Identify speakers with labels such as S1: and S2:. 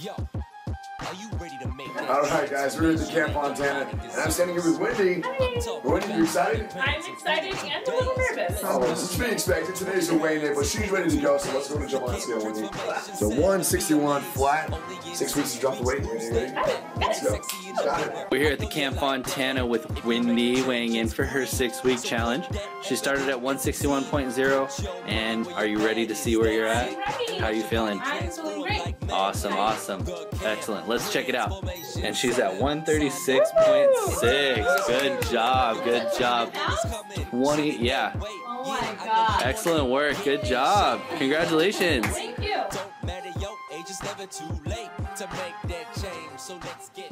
S1: Yo,
S2: All right, guys, we're at the Camp Fontana, and I'm standing here with Wendy. Hi. Wendy, you excited?
S3: I'm excited and a little nervous.
S2: Oh, this is to be expected. Today's a weigh in, but she's ready to go, so let's go to jump on scale, Wendy. So 161 flat, six weeks to drop the weight. Wendy, ready? Let's go. Got it.
S4: We're here at the Camp Fontana with Wendy weighing in for her six week challenge. She started at 161.0, and are you ready to see where you're at?
S3: Ready.
S4: How you feeling?
S3: I'm feeling great.
S4: Awesome, awesome. Excellent. Let's check it out. And she's at 136.6. Good job, good job. 20, yeah.
S3: Oh my god.
S4: Excellent work. Good job. Congratulations.
S3: Thank you.
S1: matter, yo, age is never too late to make that change. So let's get